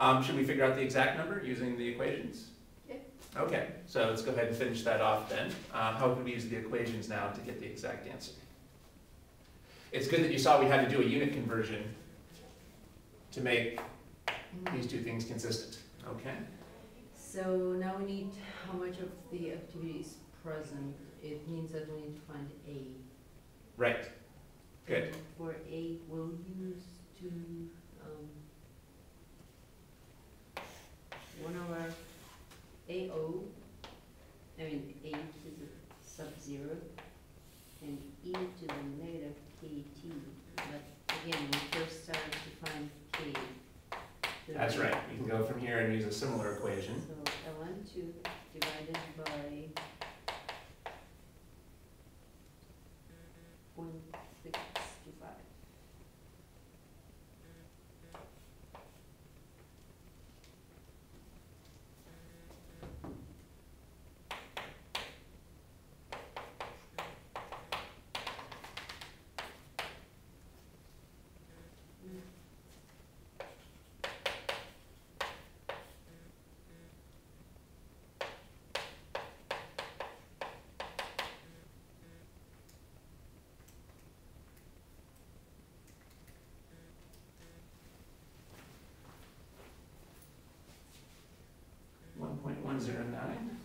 Um, should we figure out the exact number using the equations? Yeah. Okay, so let's go ahead and finish that off then. Um, how can we use the equations now to get the exact answer? It's good that you saw we had to do a unit conversion to make these two things consistent, okay? So now we need how much of the activity is present. It means that we need to find A. Right, Good. And For A, we'll use two, um, one of our AO, I mean, A to the sub-zero, and E to the negative KT. But again, we first start to find K. that's right. You can go from here and use a similar equation. So 0.09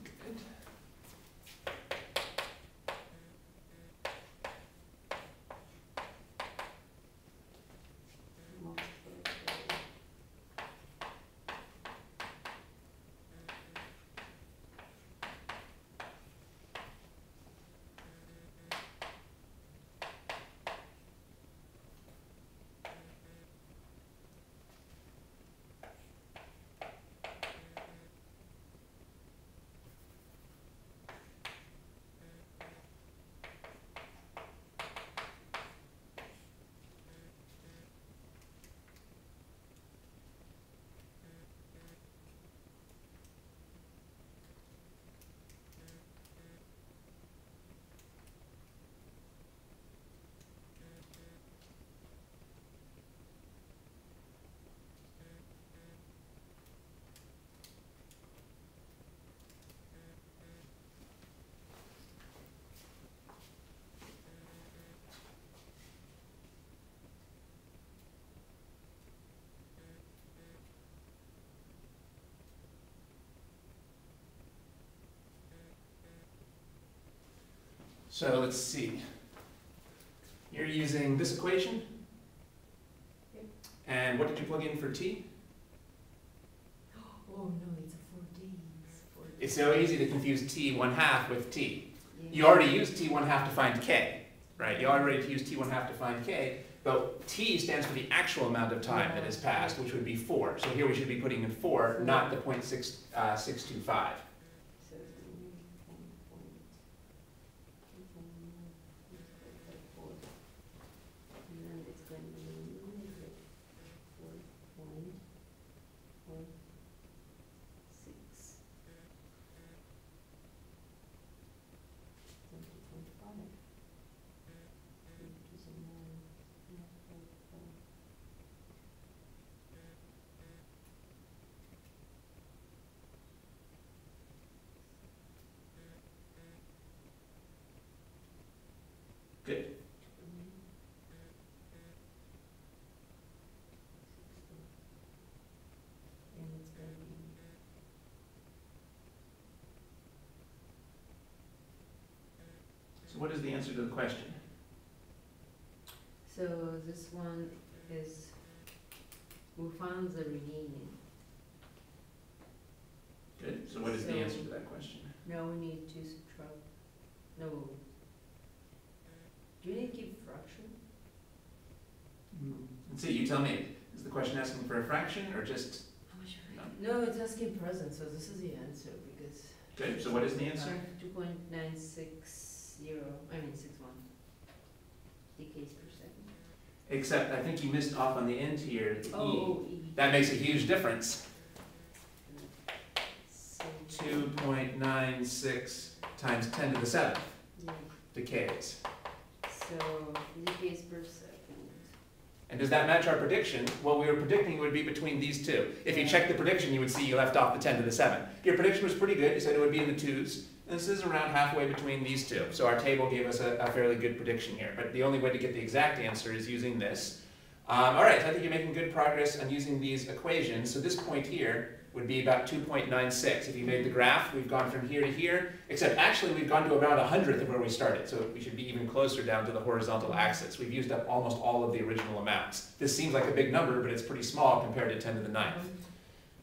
So let's see. You're using this equation. And what did you plug in for t? Oh no, it's a 4D. It's, so easy to confuse t one half with t. Yeah. You already used t one half to find k, right? You already used t one half to find k, but t stands for the actual amount of time yeah. that has passed, which would be 4. So here we should be putting in 4, not the uh, 0.625. So what is the answer to the question? so this one is, the remaining. Good. So what is the So- answer to that question? No, we need to subtract, no. Do we need to keep fraction? Hmm. Let's see, you tell me. Is the question asking for a fraction or just, How much No, it's asking present, so this is the answer, because. good, so what is the answer? Two point nine six zero, I mean six one. Decays per second. Except I think you missed off on the end here, the E. Oh, E. That makes a huge difference. So, Two point nine six times ten to the seventh yeah, decays. so decays per second. And does that match our prediction? Well, we were predicting it would be between these two. If you check the prediction, you would see you left off the 10 to the 7. Your prediction was pretty good. You said it would be in the 2s. And this is around halfway between these two. So our table gave us a, a fairly good prediction here. But the only way to get the exact answer is using this. Um, all right, so I think you're making good progress on using these equations. So this point here would be about 2.96. If you made the graph, we've gone from here to here, except actually we've gone to around a hundredth of where we started, so we should be even closer down to the horizontal axis. We've used up almost all of the original amounts. This seems like a big number, but it's pretty small compared to 10 to the ninth.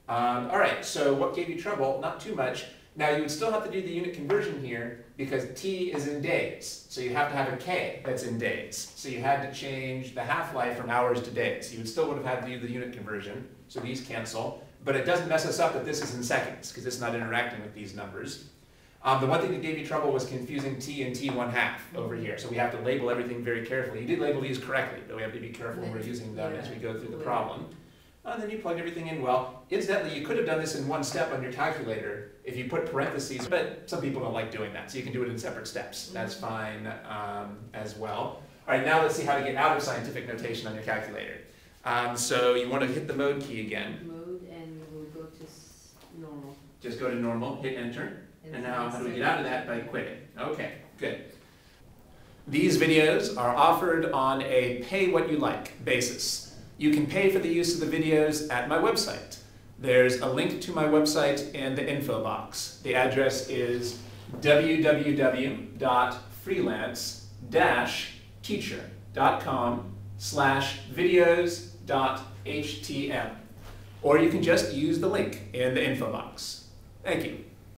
Um, all right, so what gave you trouble? Not too much. Now you would still have to do the unit conversion here because t is in days. So you have to have a k that's in days. So you had to change the half-life from hours to days. You would still would have had to do the unit conversion. So these cancel. But it doesn't mess us up that this is in seconds because it's not interacting with these numbers. Um, the one thing that gave you trouble was confusing t and t one half over here. So we have to label everything very carefully. You did label these correctly, but we have to be careful when we're using them as we go through the problem. And then you plug everything in well. Incidentally, you could have done this in one step on your calculator if you put parentheses, but some people don't like doing that, so you can do it in separate steps. That's fine um, as well. All right, now let's see how to get out of scientific notation on your calculator. Um, so you want to hit the mode key again. Mode and we'll go to normal. Just go to normal, hit enter. And now how do we get out of that? By quitting. Okay, good. These videos are offered on a pay what you like basis. You can pay for the use of the videos at my website. There's a link to my website in the info box. The address is www.freelance-teacher.com slash videos.htm. Or you can just use the link in the info box. Thank you.